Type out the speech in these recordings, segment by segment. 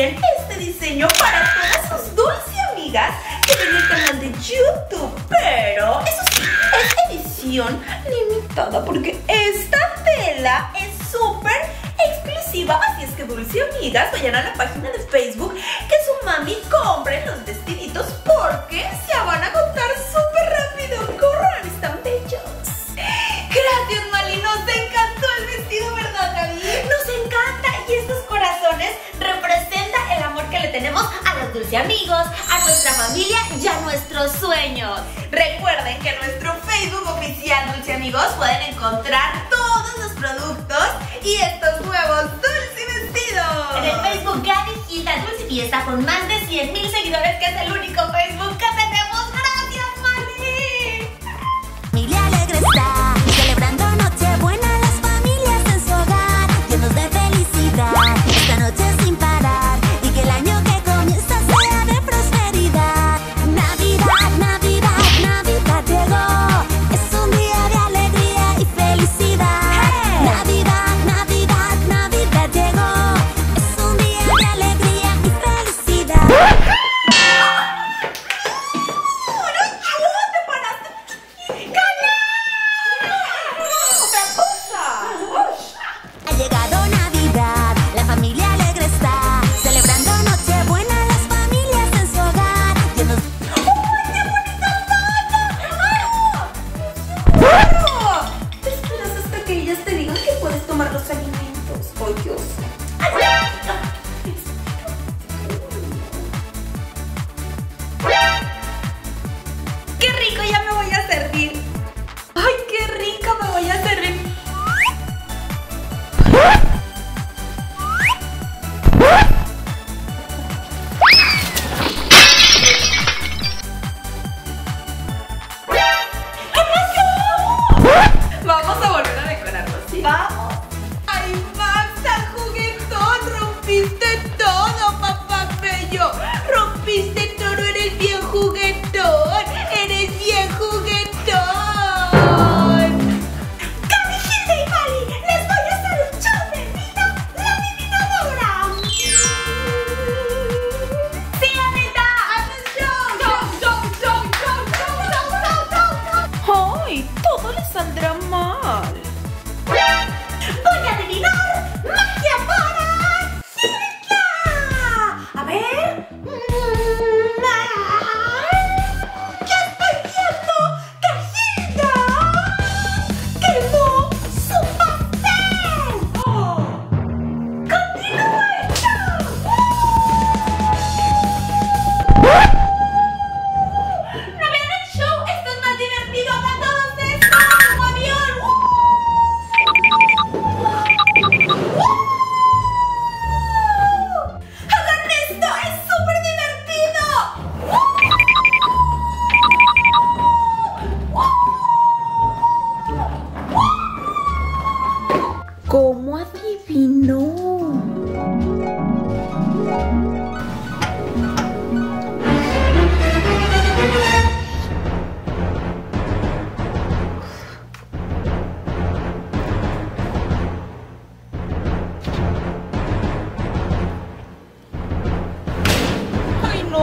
este diseño para todas sus dulce amigas que ven el canal de YouTube. Pero eso sí, es edición limitada porque esta tela es súper exclusiva. Así es que dulce amigas, vayan a la página de Facebook que su mami compre los vestiditos porque se van a contar su y amigos, a nuestra familia y a nuestros sueños. Recuerden que en nuestro Facebook oficial Dulce Amigos pueden encontrar todos los productos y estos nuevos dulce vestidos. En el Facebook Gaby Gita Dulce Fiesta con más de 100 seguidores, que es el único Facebook te digan que puedes tomar los alimentos.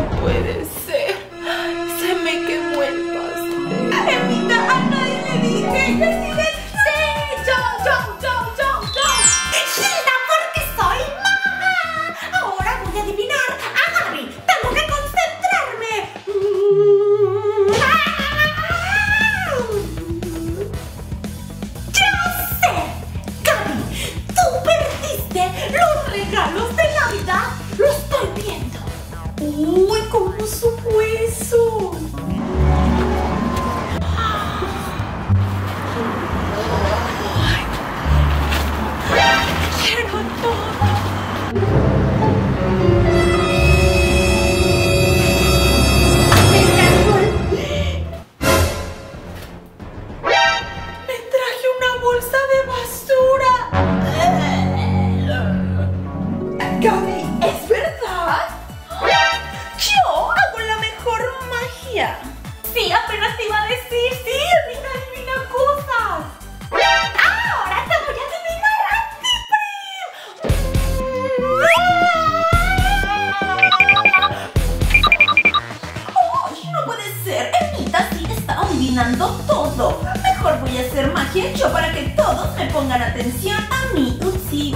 No puede ser. Se me quemó el pastel. Emita, a nadie le dije. Pongan atención a mí, Dulce.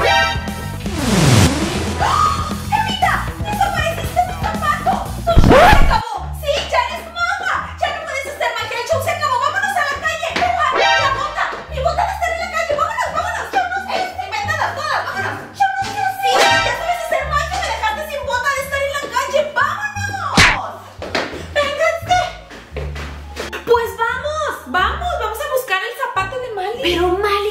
¡Ah! ¡Evita! ¡Desapareciste mi zapato! ¡Tu show se acabó! ¡Sí, ya eres maga! ¡Ya no puedes hacer magia! ¡El show se acabó! ¡Vámonos a la calle! ¡Ah, ¡La bota! ¡Mi bota estar en la calle! ¡Vámonos, vámonos! ¡Yo no sé! ¡Inventadas todas! ¡Vámonos! ¡Yo no sé así! ¡Ya sabes hacer magia! ¡Me dejaste sin bota de estar en la calle! ¡Vámonos! ¡Vénganse! Pues vamos, vamos, vamos a buscar el zapato de Mali. Pero Mali,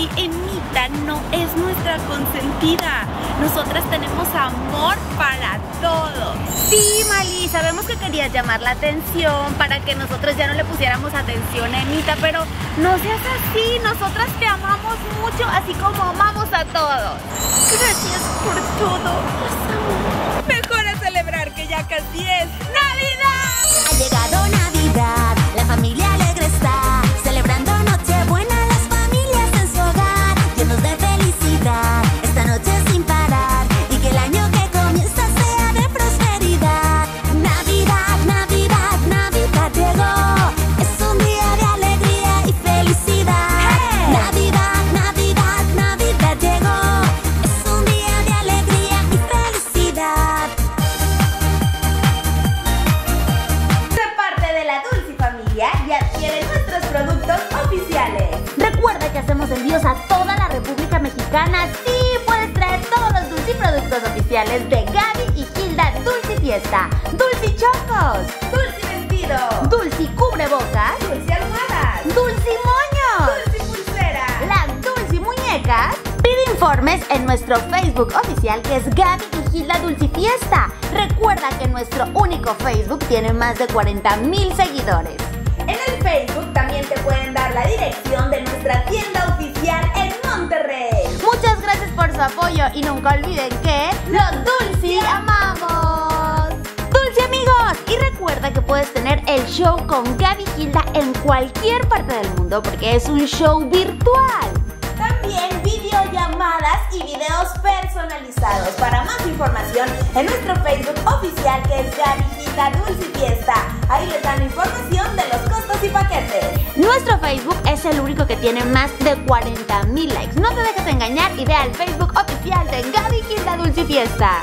Mali, Emita no es nuestra consentida. Nosotras tenemos amor para todos. Sí, Mali, sabemos que querías llamar la atención para que nosotros ya no le pusiéramos atención a Emita, pero no seas así, nosotras te amamos mucho, así como amamos a todos. Gracias por todo. Mejor a celebrar que ya casi es Navidad, oficiales de Gaby y Hilda Dulce Fiesta, Dulce Chocos, Dulce vestido. Dulce Cubrebocas, Dulce almohadas. Dulce Moños, Dulce pulsera. las Dulce Muñecas. Pide informes en nuestro Facebook oficial que es Gaby y Hilda Dulce Fiesta. Recuerda que nuestro único Facebook tiene más de 40 mil seguidores. En el Facebook también te pueden dar la dirección de nuestra tienda su apoyo y nunca olviden que los Dulce amamos. Dulce amigos, y recuerda que puedes tener el show con Gaby Hilda en cualquier parte del mundo porque es un show virtual. También videos Para más información, en nuestro Facebook oficial que es Gilda Dulce Fiesta. Ahí les dan información de los costos y paquetes. Nuestro Facebook es el único que tiene más de 40 mil likes. No te dejes engañar y ve al Facebook oficial de Gaby Dulce Fiesta.